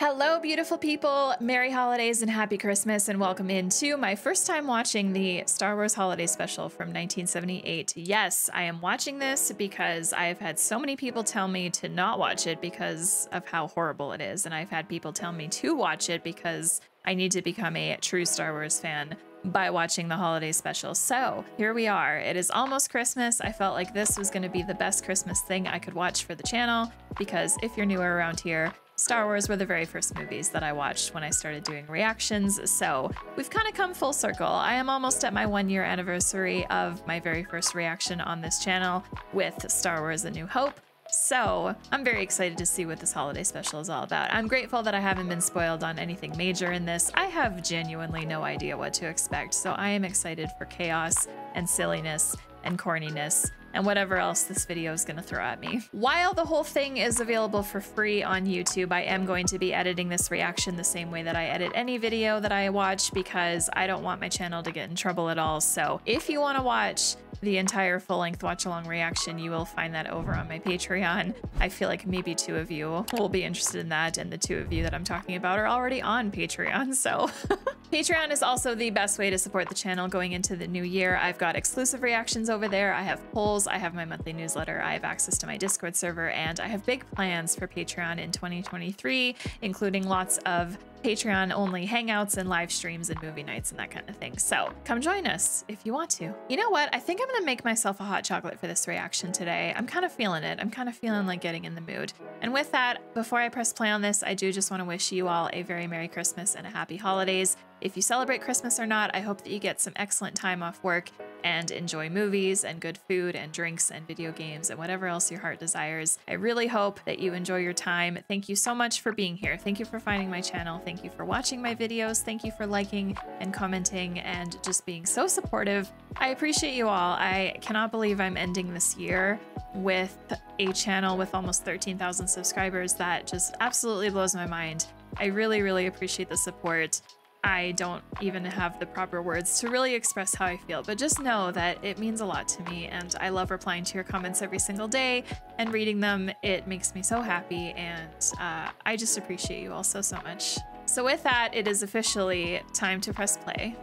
Hello, beautiful people. Merry holidays and happy Christmas, and welcome into my first time watching the Star Wars Holiday Special from 1978. Yes, I am watching this because I've had so many people tell me to not watch it because of how horrible it is, and I've had people tell me to watch it because I need to become a true Star Wars fan by watching the holiday special. So here we are. It is almost Christmas. I felt like this was going to be the best Christmas thing I could watch for the channel because if you're newer around here, Star Wars were the very first movies that I watched when I started doing reactions, so we've kind of come full circle. I am almost at my one year anniversary of my very first reaction on this channel with Star Wars A New Hope. So, I'm very excited to see what this holiday special is all about. I'm grateful that I haven't been spoiled on anything major in this. I have genuinely no idea what to expect, so I am excited for chaos and silliness and corniness and whatever else this video is going to throw at me. While the whole thing is available for free on YouTube, I am going to be editing this reaction the same way that I edit any video that I watch because I don't want my channel to get in trouble at all. So if you want to watch the entire full-length watch-along reaction, you will find that over on my Patreon. I feel like maybe two of you will be interested in that, and the two of you that I'm talking about are already on Patreon, so... Patreon is also the best way to support the channel going into the new year. I've got exclusive reactions over there, I have polls, I have my monthly newsletter, I have access to my Discord server, and I have big plans for Patreon in 2023, including lots of Patreon only hangouts and live streams and movie nights and that kind of thing. So come join us if you want to. You know what? I think I'm gonna make myself a hot chocolate for this reaction today. I'm kind of feeling it. I'm kind of feeling like getting in the mood. And with that, before I press play on this, I do just want to wish you all a very Merry Christmas and a Happy Holidays. If you celebrate Christmas or not, I hope that you get some excellent time off work and enjoy movies and good food and drinks and video games and whatever else your heart desires. I really hope that you enjoy your time. Thank you so much for being here. Thank you for finding my channel. Thank you for watching my videos. Thank you for liking and commenting and just being so supportive. I appreciate you all. I cannot believe I'm ending this year with a channel with almost 13,000 subscribers. That just absolutely blows my mind. I really, really appreciate the support. I don't even have the proper words to really express how I feel, but just know that it means a lot to me and I love replying to your comments every single day and reading them. It makes me so happy and uh, I just appreciate you all so, so much. So with that, it is officially time to press play.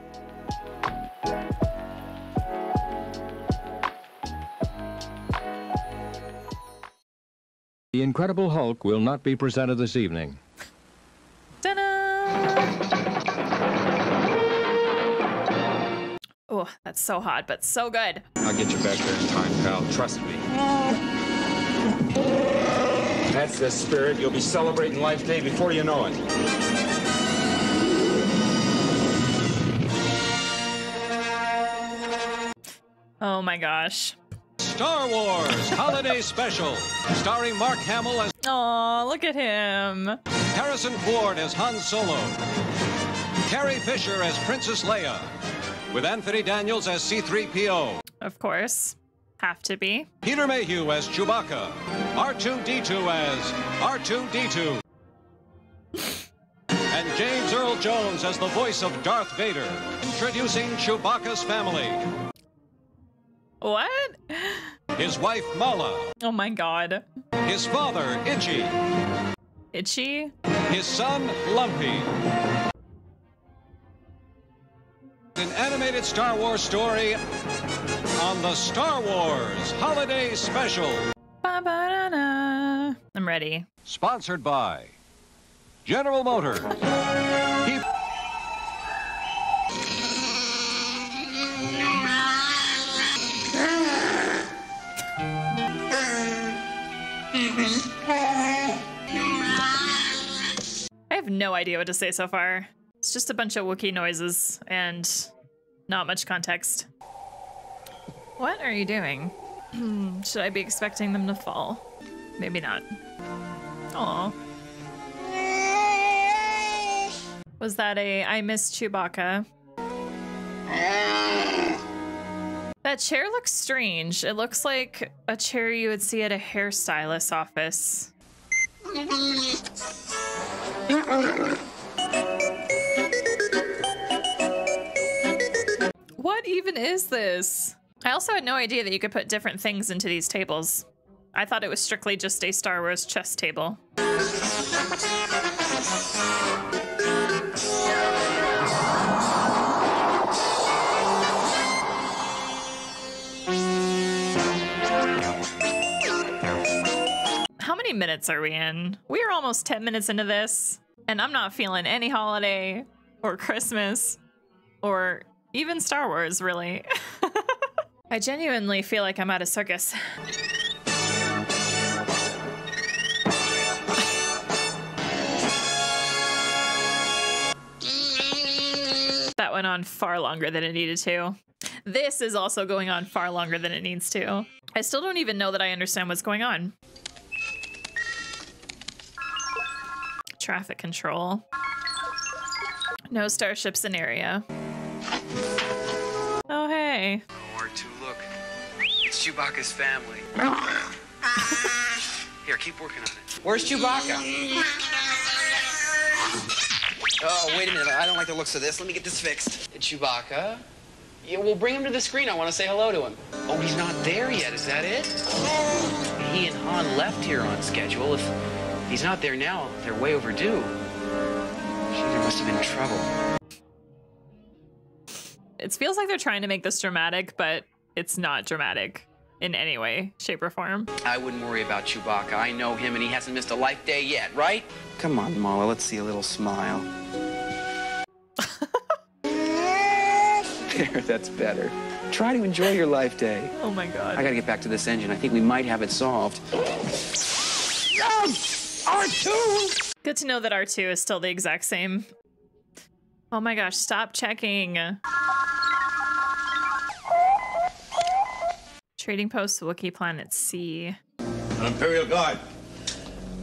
The Incredible Hulk will not be presented this evening. Oh, that's so hot, but so good. I'll get you back there in time, pal. Trust me. That's the spirit. You'll be celebrating Life Day before you know it. Oh my gosh. Star Wars Holiday Special, starring Mark Hamill as Oh, look at him. Harrison Ford as Han Solo, Carrie Fisher as Princess Leia, with Anthony Daniels as C3PO. Of course. Have to be. Peter Mayhew as Chewbacca, R2D2 as R2D2, and James Earl Jones as the voice of Darth Vader. Introducing Chewbacca's family. What? His wife Malla, Oh my god. his father Itchy, Itchy? his son Lumpy. An animated Star Wars story on the Star Wars Holiday Special. Ba-ba-da-da. I'm ready. Sponsored by General Motors. Keep have no idea what to say so far. It's just a bunch of Wookiee noises and not much context. What are you doing? Hmm, should I be expecting them to fall? Maybe not. Aw. Was that a I miss Chewbacca? That chair looks strange. It looks like a chair you would see at a hairstylist's office. Uh-uh. What even is this? I also had no idea that you could put different things into these tables. I thought it was strictly just a Star Wars chess table. Minutes are we in? We are almost 10 minutes into this, and I'm not feeling any holiday or Christmas or even Star Wars, really. I genuinely feel like I'm at a circus. that went on far longer than it needed to. This is also going on far longer than it needs to. I still don't even know that I understand what's going on. Traffic control. No starships in area. Oh, hey. R2, look. It's Chewbacca's family. Here, keep working on it. Where's Chewbacca? Oh, wait a minute. I don't like the looks of this. Let me get this fixed. Chewbacca? Yeah, we'll bring him to the screen. I want to say hello to him. Oh, he's not there yet. Is that it? He and Han left here on schedule. If he's not there now, they're way overdue. There must have been trouble. It feels like they're trying to make this dramatic, but it's not dramatic in any way, shape, or form. I wouldn't worry about Chewbacca. I know him, and he hasn't missed a life day yet, right? Come on, Malla. Let's see a little smile. there, that's better. Try to enjoy your life day. Oh my god. I gotta get back to this engine. I think we might have it solved. R2! Good to know that R2 is still the exact same. Oh my gosh, stop checking. Trading post Wookiee Planet C. An Imperial Guard.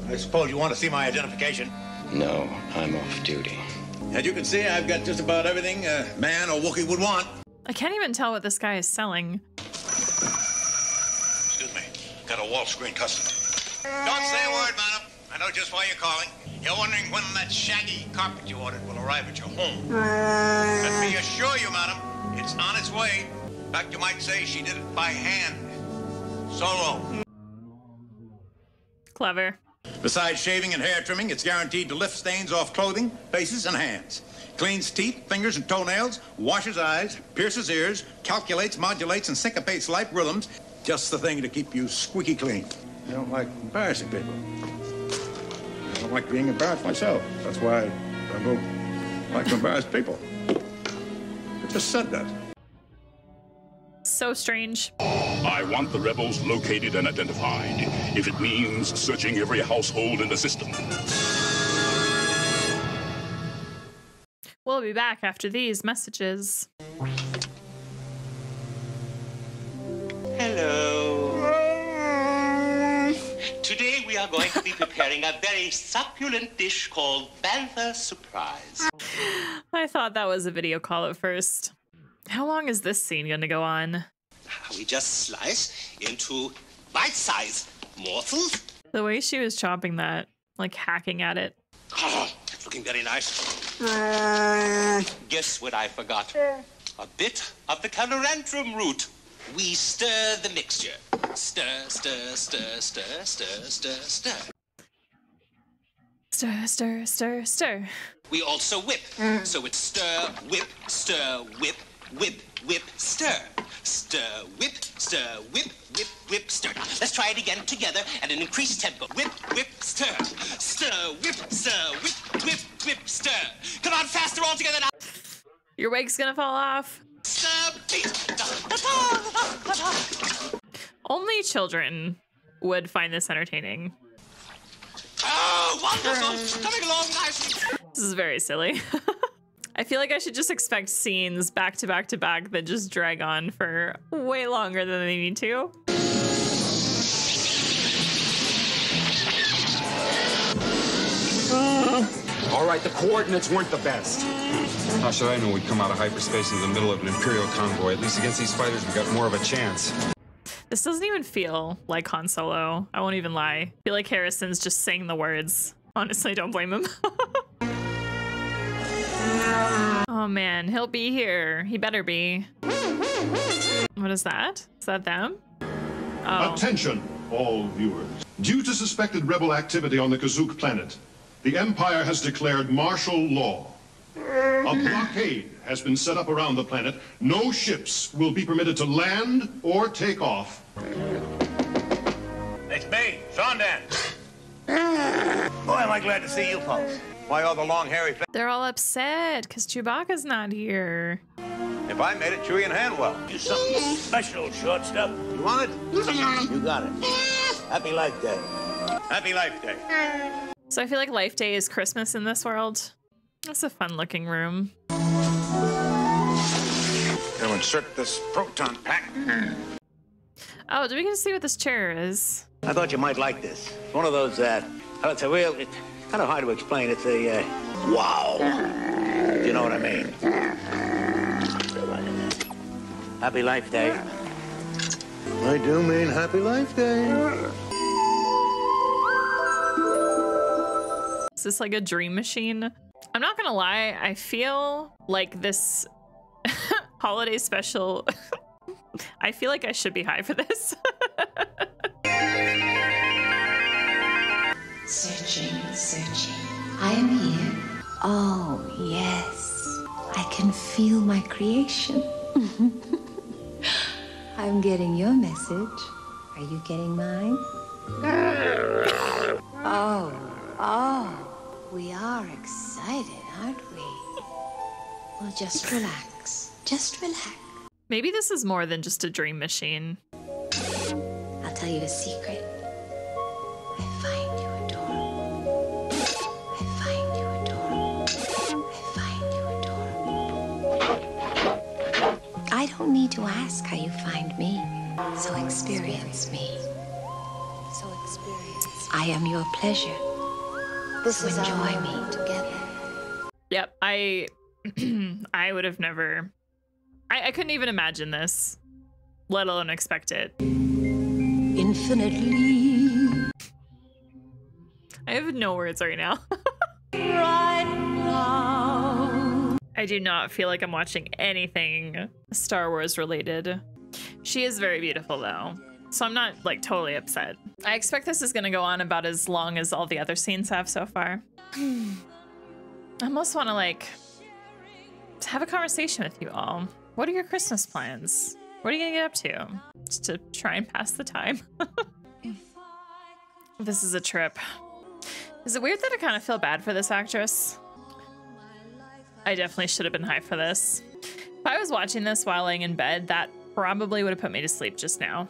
I suppose you want to see my identification. No, I'm off duty. As you can see, I've got just about everything a man or Wookiee would want. I can't even tell what this guy is selling. Excuse me. Got a wall screen custom. Don't say just why you're calling. You're wondering when that shaggy carpet you ordered will arrive at your home. Uh, Let me assure you, madam, it's on its way. In fact, you might say she did it by hand. Solo. Clever. Besides shaving and hair trimming, it's guaranteed to lift stains off clothing, faces, and hands. Cleans teeth, fingers, and toenails, washes eyes, pierces ears, calculates, modulates, and syncopates life rhythms. Just the thing to keep you squeaky clean. I don't like embarrassing people. I don't like being embarrassed myself. That's why I don't like to embarrass people. I just said that. So strange. I want the rebels located and identified, if it means searching every household in the system. We'll be back after these messages. Hello. Are going to be preparing a very succulent dish called Bantha Surprise. I thought that was a video call at first. How long is this scene going to go on? Ah, we just slice into bite-sized morsels. The way she was chopping that, like hacking at it. Oh, it's looking very nice. Uh. Guess what I forgot? A bit of the calorantrum root. We stir the mixture. Stir, stir, stir, stir, stir, stir, stir. Stir, stir, stir, stir. We also whip. So it's stir, whip, stir, whip, whip, whip, stir. Stir, whip, stir, whip, whip, whip, stir. Let's try it again together at an increased tempo. Whip, whip, stir. Stir, whip, stir, whip, whip, whip, stir. Come on, faster all together now. Your wig's gonna fall off. Only children would find this entertaining. Oh, wonderful. Coming along nicely. This is very silly. I feel like I should just expect scenes back to back to back that just drag on for way longer than they need to. All right, the coordinates weren't the best. How should I know we'd come out of hyperspace in the middle of an Imperial convoy? At least against these fighters, we got more of a chance. This doesn't even feel like Han Solo. I won't even lie. I feel like Harrison's just saying the words. Honestly, don't blame him. oh man, he'll be here. He better be. What is that? Is that them? Oh. Attention, all viewers. Due to suspected rebel activity on the Kazook planet, the Empire has declared martial law. A blockade has been set up around the planet. No ships will be permitted to land or take off. It's me, Saun Dann. Boy, am I glad to see you folks. Why all the long hairy fa- They're all upset because Chewbacca's not here. If I made it, Chewie and Han will. Do something special, shortstop. You want it? You got it. Happy Life Day. Happy Life Day. So I feel like Life Day is Christmas in this world. That's a fun looking room. Gonna insert this proton pack. Oh, do we get to see what this chair is? I thought you might like this. It's one of those, that, uh, it's a real, it's kind of hard to explain. It's a, uh, wow. You know what I mean? Happy Life Day. I do mean Happy Life Day. Is this like a dream machine? I'm not gonna lie, I feel like this holiday special. I feel like I should be high for this. Searching, searching. I am here. Oh, yes. I can feel my creation. I'm getting your message. Are you getting mine? Oh, oh. We are excited, aren't we? Well, just relax. Just relax. Maybe this is more than just a dream machine. I'll tell you a secret. I find you adorable. I find you adorable. I find you adorable. I don't need to ask how you find me. So experience me. So experience. I am your pleasure. This so enjoy me together. Yep, I I would have never I, I couldn't even imagine this, let alone expect it. Infinitely. I have no words right now. right now. I do not feel like I'm watching anything Star Wars related. She is very beautiful though. So I'm not like totally upset. I expect this is gonna go on about as long as all the other scenes have so far. I almost wanna like have a conversation with you all. What are your Christmas plans? What are you gonna get up to? Just to try and pass the time. this is a trip. Is it weird that I kind of feel bad for this actress? I definitely should have been high for this. If I was watching this while laying in bed, that probably would have put me to sleep just now.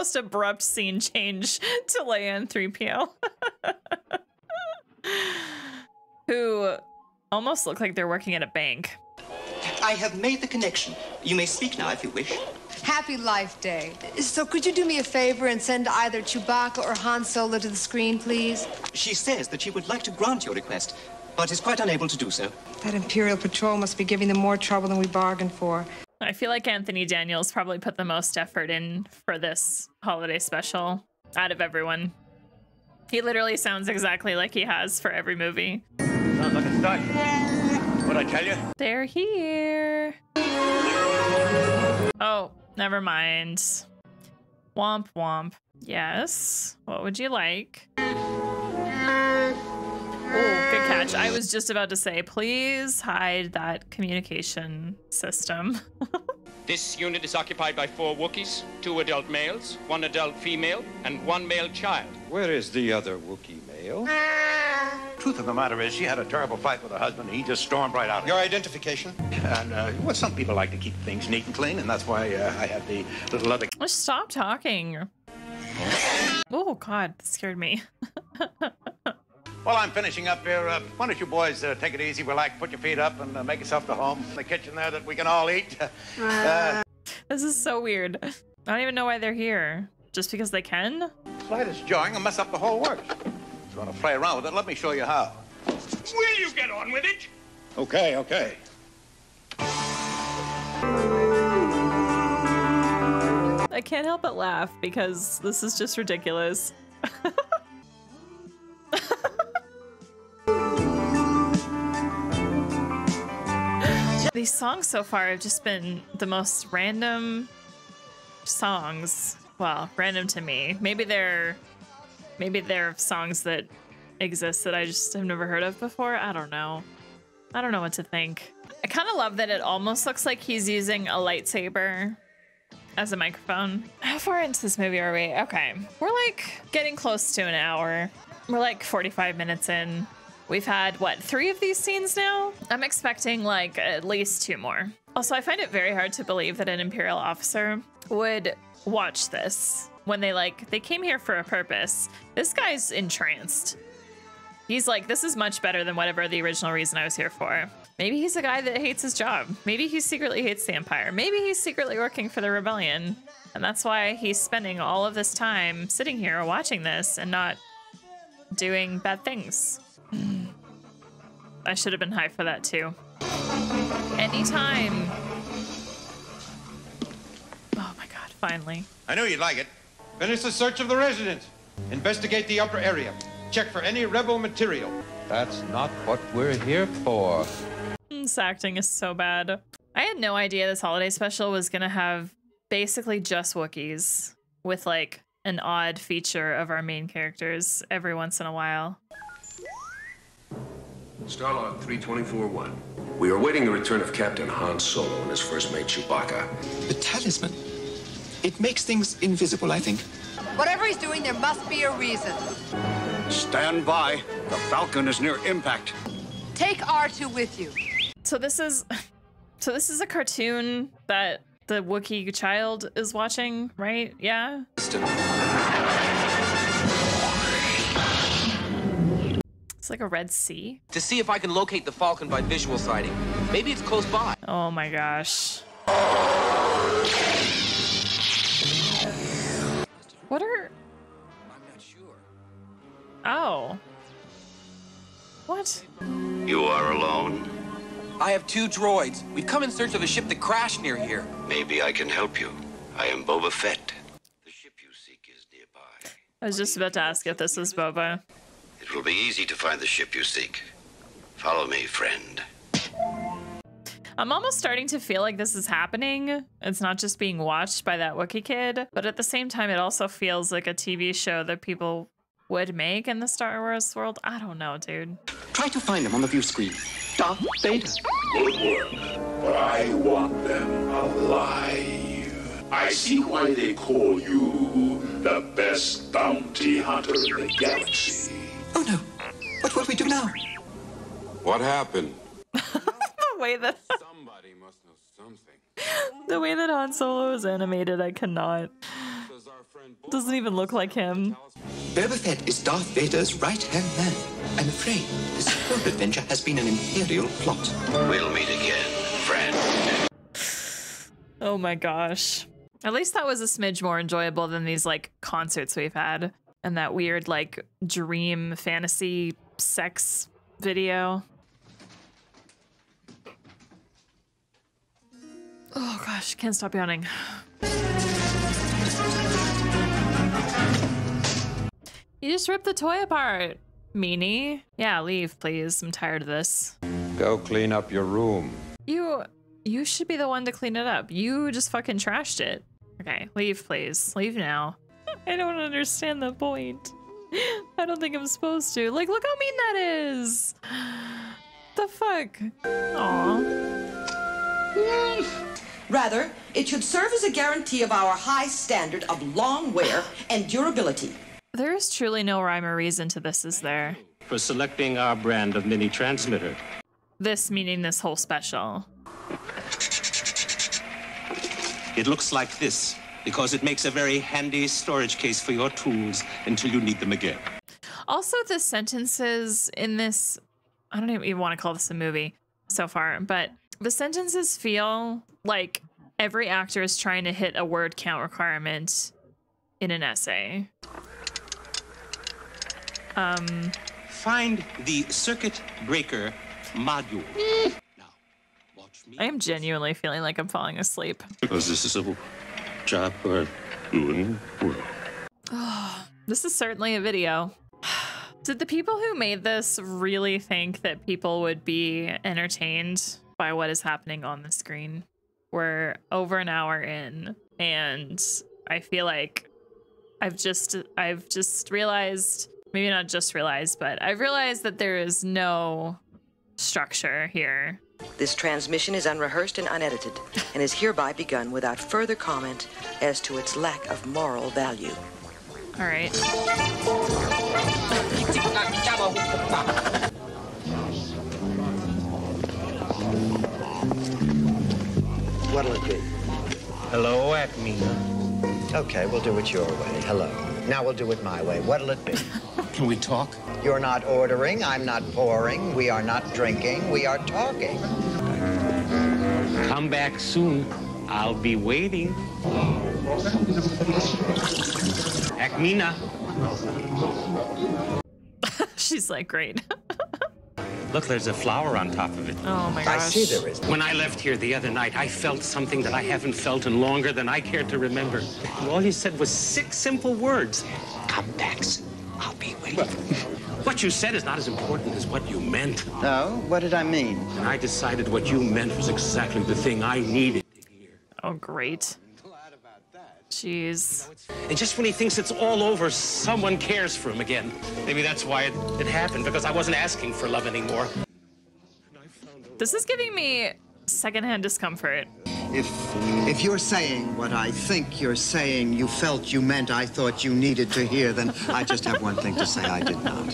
Most abrupt scene change to Leia and 3PO. Who almost look like they're working at a bank. I have made the connection. You may speak now if you wish. Happy Life Day. So could you do me a favor and send either Chewbacca or Han Solo to the screen, please? She says that she would like to grant your request, but is quite unable to do so. That Imperial Patrol must be giving them more trouble than we bargained for. I feel like Anthony Daniels probably put the most effort in for this holiday special out of everyone. He literally sounds exactly like he has for every movie. Sounds like a start. What'd I tell you? They're here. Oh, never mind. Womp womp. Yes. What would you like? Oh, good. I was just about to say, please hide that communication system. This unit is occupied by four Wookiees, two adult males, one adult female, and one male child. Where is the other Wookiee male? Truth of the matter is, she had a terrible fight with her husband, and he just stormed right out. Your identification? And, uh, well, some people like to keep things neat and clean, and that's why uh, I had the little other. Let's stop talking. Oh, God, that scared me. While I'm finishing up here, uh, why don't you boys uh, take it easy, relax, put your feet up, and uh, make yourself to home in the kitchen there that we can all eat. Uh, This is so weird. I don't even know why they're here. Just because they can? slightest jarring will mess up the whole works. If you want to play around with it, let me show you how. Will you get on with it? Okay, okay. I can't help but laugh because this is just ridiculous. These songs so far have just been the most random songs. Well, random to me. Maybe they're maybe they're songs that exist that I just have never heard of before. I don't know. I don't know what to think. I kind of love that it almost looks like he's using a lightsaber as a microphone. How far into this movie are we? Okay. We're like getting close to an hour. We're like 45 minutes in. We've had, what, three of these scenes now? I'm expecting like at least two more. Also, I find it very hard to believe that an Imperial officer would watch this when they like, they came here for a purpose. This guy's entranced. He's like, this is much better than whatever the original reason I was here for. Maybe he's a guy that hates his job. Maybe he secretly hates the Empire. Maybe he's secretly working for the rebellion. And that's why he's spending all of this time sitting here watching this and not doing bad things. Hmm. I should have been high for that too. Anytime. Oh my god, finally. I knew you'd like it. Finish the search of the residence. Investigate the upper area. Check for any rebel material. That's not what we're here for. This acting is so bad. I had no idea this holiday special was gonna have basically just Wookiees with like an odd feature of our main characters every once in a while. Starlog 324-1. We are awaiting the return of Captain Han Solo and his first mate Chewbacca. The talisman. It makes things invisible, I think. Whatever he's doing, there must be a reason. Stand by. The Falcon is near impact. Take R2 with you. So this is so this is a cartoon that the Wookiee child is watching, right? Yeah. It's like a Red Sea. To see if I can locate the Falcon by visual sighting. Maybe it's close by. Oh my gosh. What are I'm not sure. Oh. What? You are alone. I have two droids. We've come in search of a ship that crashed near here. Maybe I can help you. I am Boba Fett. The ship you seek is nearby. I was just about to ask if this was Boba. It will be easy to find the ship you seek. Follow me, friend. I'm almost starting to feel like this is happening. It's not just being watched by that Wookiee kid, but at the same time, it also feels like a TV show that people would make in the Star Wars world. I don't know, dude. Try to find them on the view screen. Darth Vader. Good work. But I want them alive. I see why they call you the best bounty hunter in the galaxy. Oh no. What will we do now? What happened? the way that Somebody must know something. the way that Han Solo is animated, I cannot. Doesn't even look like him. Boba Fett is Darth Vader's right-hand man. I'm afraid this whole adventure has been an Imperial plot. We'll meet again, friend. Oh my gosh. At least that was a smidge more enjoyable than these like concerts we've had and that weird like dream fantasy sex video. Oh gosh, can't stop yawning. You just ripped the toy apart, meanie. Yeah, leave, please. I'm tired of this. Go clean up your room. You you should be the one to clean it up. You just fucking trashed it. Okay, leave, please. Leave now. I don't understand the point. I don't think I'm supposed to. Like, look how mean that is. The fuck? Aw. Rather, it should serve as a guarantee of our high standard of long wear and durability. There is truly no rhyme or reason to this, is there? For selecting our brand of mini transmitter. This meaning this whole special. It looks like this because it makes a very handy storage case for your tools until you need them again. Also, the sentences in this, I don't even want to call this a movie so far, but the sentences feel like every actor is trying to hit a word count requirement in an essay. Um, Find the circuit breaker module. I am genuinely feeling like I'm falling asleep. Was this is a civil job or doing well? Oh, this is certainly a video. Did the people who made this really think that people would be entertained by what is happening on the screen? We're over an hour in, and I feel like I've just I've just realized, maybe not just realized, but I've realized that there is no structure here This transmission is unrehearsed and unedited, and is hereby begun without further comment as to its lack of moral value. All right. What'll it be? Hello, Ackmena. Okay, we'll do it your way. Hello. Now we'll do it my way. What'll it be? Can we talk? You're not ordering. I'm not pouring. We are not drinking. We are talking. Come back soon. I'll be waiting. Ackmena. She's like, great. Look, there's a flower on top of it. Oh my gosh. I see there is. When I left here the other night, I felt something that I haven't felt in longer than I care to remember. And all you said was six simple words. Come back. I'll be waiting. what you said is not as important as what you meant. No? What did I mean? And I decided what you meant was exactly the thing I needed. Oh, great. Jeez. And just when he thinks it's all over, someone cares for him again. Maybe that's why it, it happened, because I wasn't asking for love anymore. This is giving me secondhand discomfort. If if you're saying what I think you're saying, you felt you meant I thought you needed to hear, then I just have one thing to say I did not.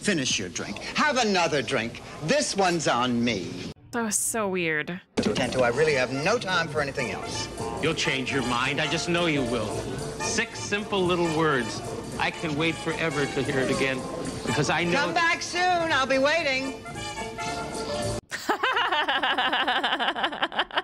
Finish your drink. Have another drink. This one's on me. That was so weird. To attend to, I really have no time for anything else. You'll change your mind. I just know you will. Six simple little words. I can wait forever to hear it again because I know. Come back soon. I'll be waiting.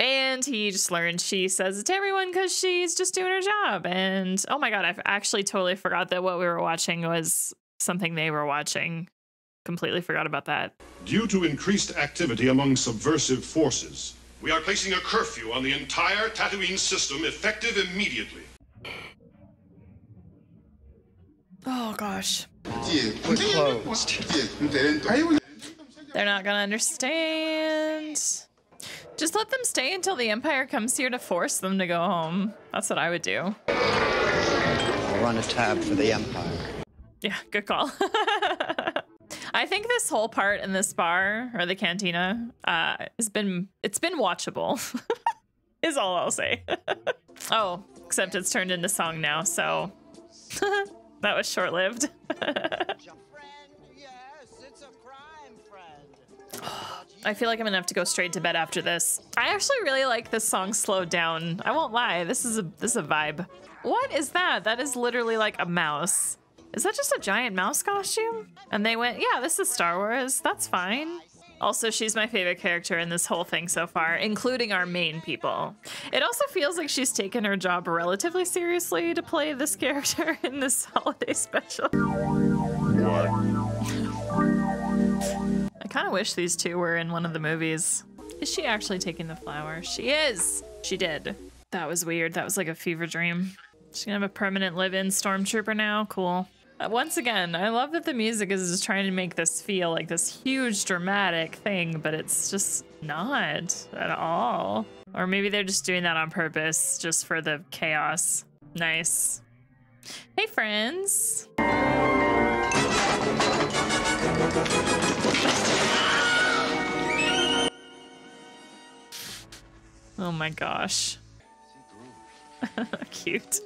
And he just learned she says it to everyone because she's just doing her job. And oh my god, I've actually totally forgot that what we were watching was something they were watching. Completely forgot about that. Due to increased activity among subversive forces, we are placing a curfew on the entire Tatooine system effective immediately. Oh gosh. We're closed. They're not gonna understand. Just let them stay until the Empire comes here to force them to go home. That's what I would do. I'll run a tab for the Empire. Yeah, good call. I think this whole part in this bar or the cantina uh, has been it's been watchable. is all I'll say. oh, except it's turned into song now, so that was short lived. I feel like I'm gonna have to go straight to bed after this. I actually really like this song slowed down. I won't lie, this is a this is a vibe. What is that? That is literally like a mouse. Is that just a giant mouse costume? And they went, yeah, this is Star Wars. That's fine. Also, she's my favorite character in this whole thing so far, including our main people. It also feels like she's taken her job relatively seriously to play this character in this holiday special. I kind of wish these two were in one of the movies. Is she actually taking the flower? She is! She did. That was weird. That was like a fever dream. She's gonna have a permanent live-in stormtrooper now. Cool. Uh, once again, I love that the music is just trying to make this feel like this huge dramatic thing, but it's just not at all. Or maybe they're just doing that on purpose, just for the chaos. Nice. Hey, friends. Oh my gosh. Cute.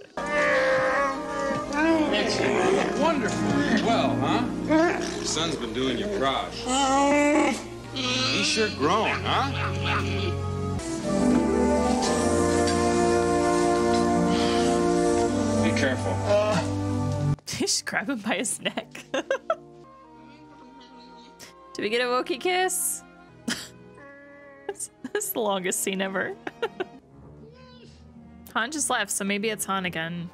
Excellent. Wonderful. Well, huh? Your son's been doing your garage. He's sure grown, huh? Be careful. Just grab him by his neck. Did we get a Wookiee kiss? that's the longest scene ever. Han just left, so maybe it's Han again.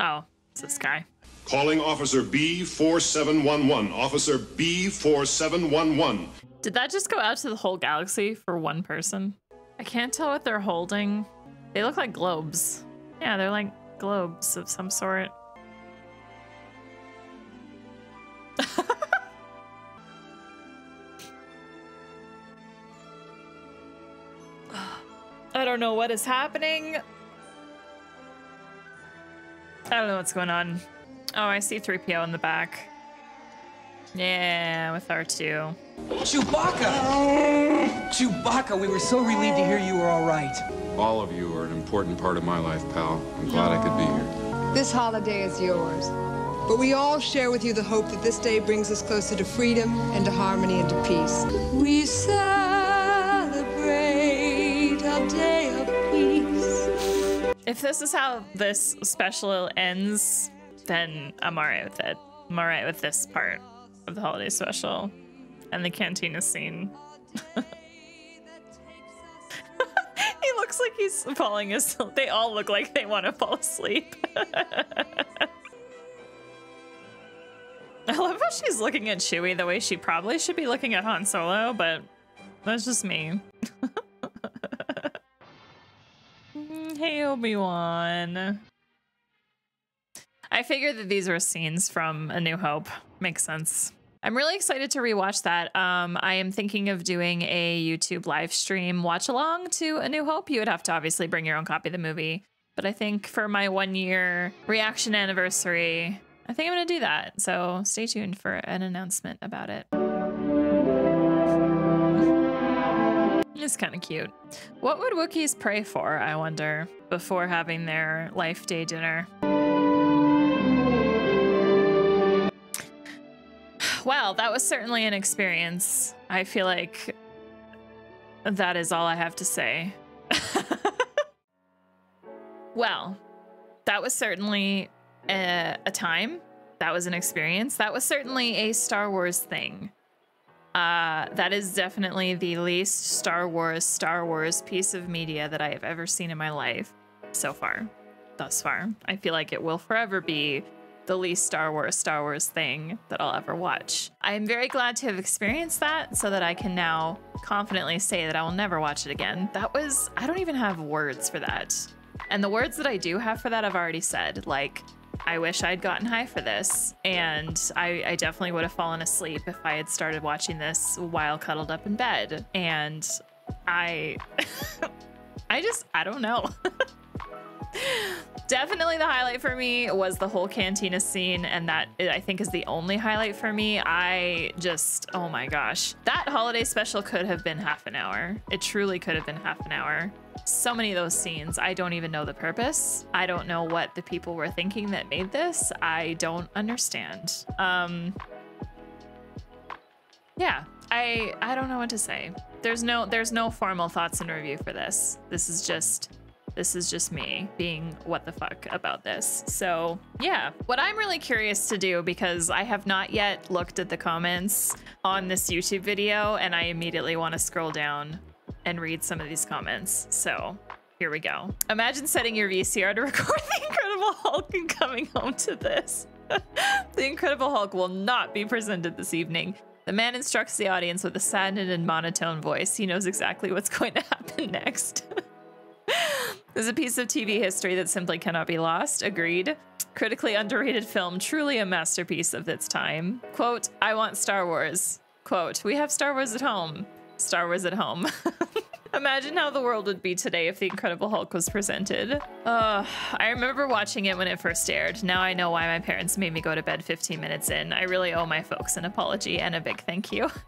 Oh, it's this guy. Calling Officer B4711. Officer B4711. Did that just go out to the whole galaxy for one person? I can't tell what they're holding. They look like globes. Yeah, they're like globes of some sort. I don't know what is happening. I don't know what's going on. Oh, I see 3PO in the back. Yeah, with R2. Chewbacca! Chewbacca, we were so relieved to hear you were all right. All of you are an important part of my life, pal. I'm glad I could be here. This holiday is yours. But we all share with you the hope that this day brings us closer to freedom and to harmony and to peace. We celebrate a day of peace. If this is how this special ends, then I'm alright with it. I'm alright with this part of the holiday special and the cantina scene. he looks like he's falling asleep. They all look like they want to fall asleep. I love how she's looking at Chewie the way she probably should be looking at Han Solo, but that's just me. hey, Obi-Wan. I figured that these were scenes from A New Hope. Makes sense. I'm really excited to rewatch that. Um, I am thinking of doing a YouTube live stream watch along to A New Hope. You would have to obviously bring your own copy of the movie. But I think for my one year reaction anniversary, I think I'm going to do that. So stay tuned for an announcement about it. It's kind of cute. What would Wookiees pray for, I wonder, before having their life day dinner? Well, that was certainly an experience. I feel like that is all I have to say. well, that was certainly a, a, time. That was an experience. That was certainly a Star Wars thing. Uh, that is definitely the least Star Wars, Star Wars piece of media that I have ever seen in my life so far, thus far. I feel like it will forever be the least Star Wars, Star Wars thing that I'll ever watch. I am very glad to have experienced that so that I can now confidently say that I will never watch it again. That was, I don't even have words for that. And the words that I do have for that, I've already said. Like, I wish I'd gotten high for this. And I, I definitely would have fallen asleep if I had started watching this while cuddled up in bed. And I, I just, I don't know. Definitely the highlight for me was the whole cantina scene, and that I think is the only highlight for me. I just, oh my gosh. That holiday special could have been half an hour. It truly could have been half an hour. So many of those scenes, I don't even know the purpose. I don't know what the people were thinking that made this. I don't understand. Um, yeah, I I don't know what to say. There's no there's no formal thoughts and review for this. This is just this is just me being what the fuck about this. So yeah, what I'm really curious to do, because I have not yet looked at the comments on this YouTube video and I immediately want to scroll down and read some of these comments. So here we go. Imagine setting your VCR to record the Incredible Hulk and coming home to this. the Incredible Hulk will not be presented this evening. The man instructs the audience with a saddened and monotone voice. He knows exactly what's going to happen next. There's a piece of TV history that simply cannot be lost. Agreed. Critically underrated film, truly a masterpiece of its time. Quote, I want Star Wars. Quote, we have Star Wars at home. Star Wars at home. Imagine how the world would be today if The Incredible Hulk was presented. Uh, I remember watching it when it first aired. Now I know why my parents made me go to bed 15 minutes in. I really owe my folks an apology and a big thank you.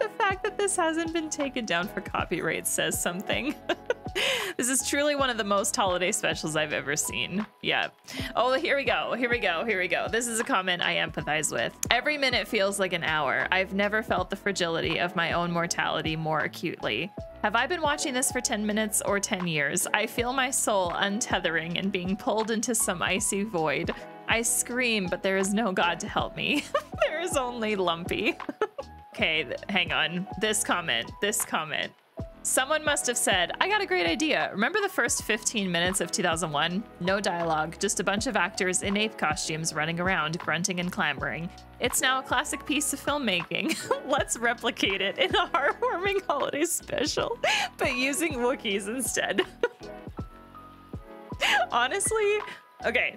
the fact that this hasn't been taken down for copyright says something. this is truly one of the most holiday specials I've ever seen. Yeah. Oh, here we go. Here we go. Here we go. This is a comment I empathize with. Every minute feels like an hour. I've never felt the fragility of my own mortality more acutely. Have I been watching this for 10 minutes or 10 years? I feel my soul untethering and being pulled into some icy void. I scream, but there is no God to help me. there is only Lumpy. okay, hang on. This comment, this comment. Someone must have said, I got a great idea. Remember the first 15 minutes of 2001? No dialogue, just a bunch of actors in ape costumes running around, grunting and clamoring. It's now a classic piece of filmmaking. Let's replicate it in a heartwarming holiday special, but using Wookiees instead. Honestly, okay,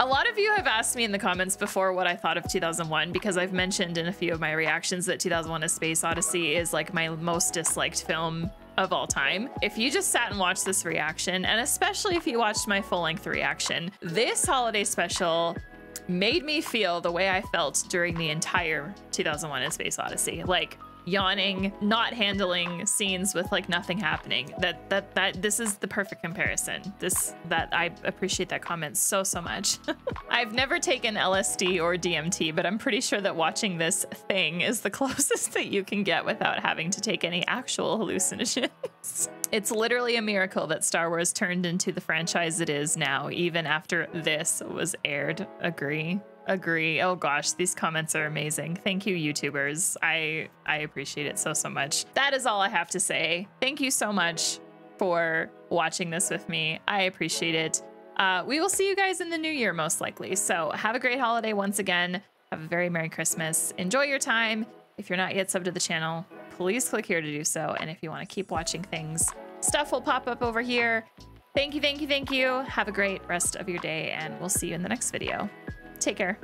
a lot of you have asked me in the comments before what I thought of 2001 because I've mentioned in a few of my reactions that 2001 A Space Odyssey is like my most disliked film of all time. If you just sat and watched this reaction, and especially if you watched my full length reaction, this holiday special made me feel the way I felt during the entire 2001 A Space Odyssey. Like yawning, not handling scenes with like nothing happening. That that that this is the perfect comparison. This that I appreciate that comment so so much. I've never taken LSD or DMT, but I'm pretty sure that watching this thing is the closest that you can get without having to take any actual hallucinogens. It's literally a miracle that Star Wars turned into the franchise it is now, even after this was aired. Agree. Agree. Oh gosh, these comments are amazing. Thank you, YouTubers. I I appreciate it so so much. That is all I have to say. Thank you so much for watching this with me. I appreciate it. Uh, we will see you guys in the new year, most likely. So have a great holiday once again. Have a very Merry Christmas. Enjoy your time. If you're not yet subbed to the channel, please click here to do so. And if you want to keep watching things, stuff will pop up over here. Thank you, thank you, thank you. Have a great rest of your day, and we'll see you in the next video. Take care.